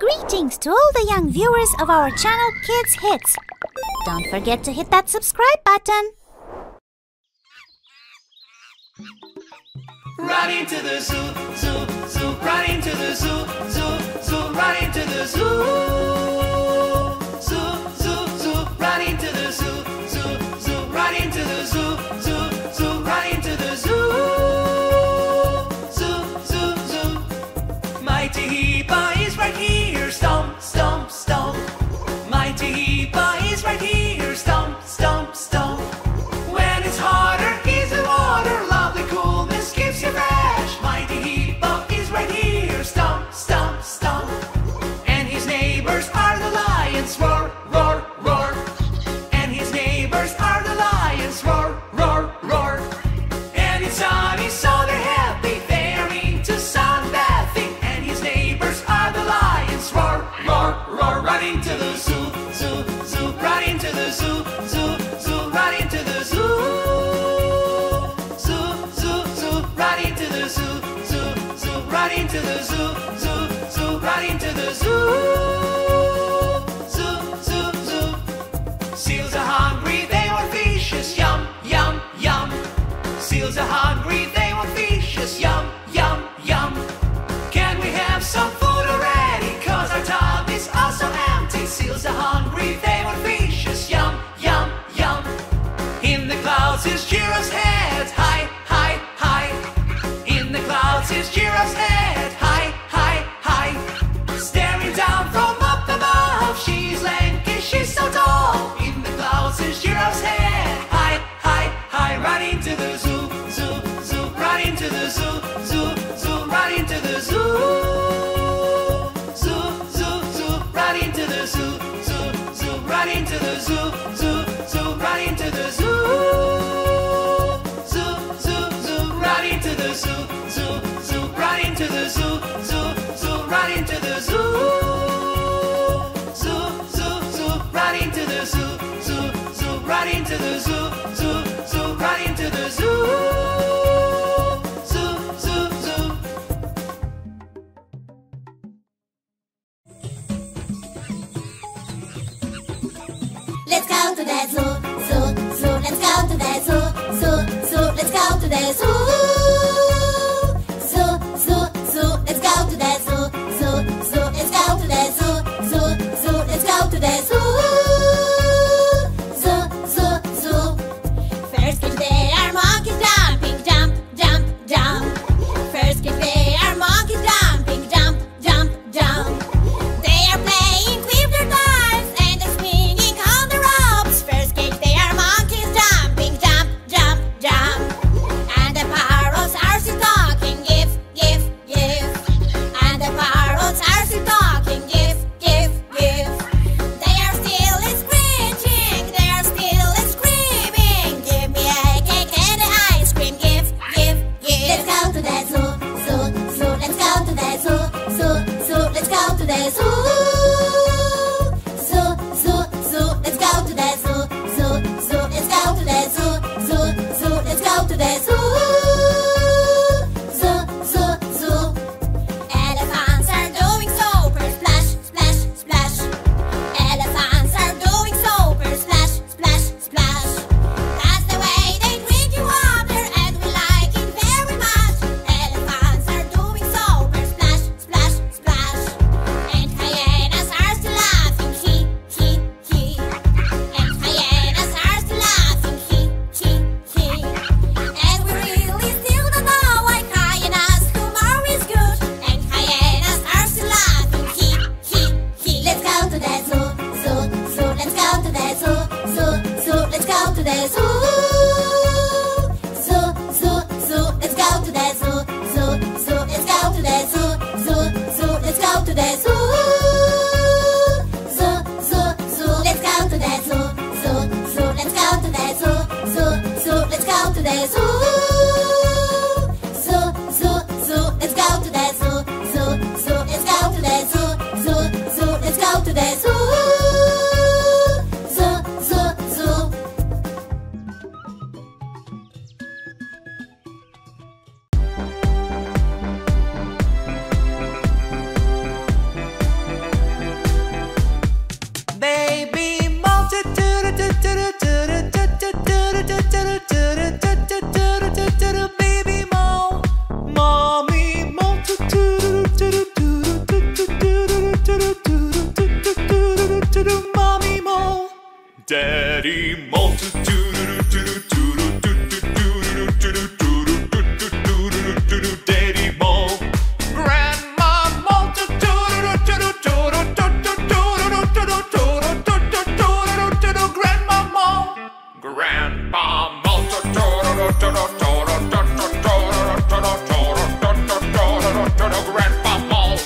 Greetings to all the young viewers of our channel Kids Hits. Don't forget to hit that subscribe button. Running to the zoo, zoo, zoo, running to the zoo, zoo, zoo, running to the zoo. right into the zoo, zoo, zoo, right into the zoo, zoo, zoo, right into the zoo. Zoo, zoo, zoo, right into the zoo, zoo, zoo, right into the zoo, zoo, zoo, right into the zoo. into the zoo, zoo, zoo, right into the zoo. Zoo, zoo, the zoo, zoo, zoo, the zoo, zoo, zoo, the zoo. Zoo, zoo, the zoo, zoo, zoo, right into the zoo, zoo, zoo, right into the zoo. to the zoo, zoo, zoo. Let's go to the zoo, zoo, zoo. Let's go to the zoo. go to the zoo. Zoo, zoo, let's go to the zoo. Zoo, zoo, let's go to the zoo. Zoo, zoo, let's go to the zoo. to the zoo, zoo, zoo. Let's go to the zoo. Grandma mole. Grandpa mole.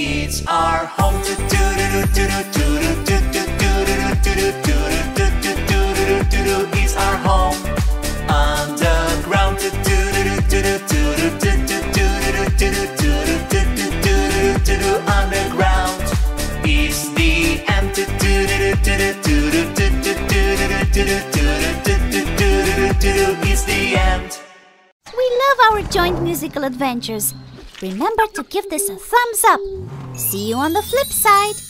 It's our home. It's our home underground. Underground is the end. Is the end. We love our joint musical adventures. Remember to give this a thumbs up. See you on the flip side.